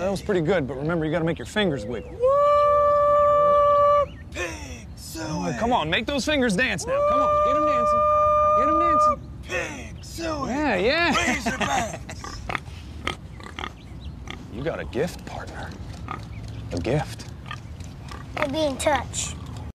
that was pretty good, but remember, you gotta make your fingers wiggle. Pig Sooie. Come on, make those fingers dance now. Come on, get them dancing. Get them dancing. Pig Sooie. Yeah, yeah. Razorbacks. You got a gift, partner. A gift. We'll be in touch.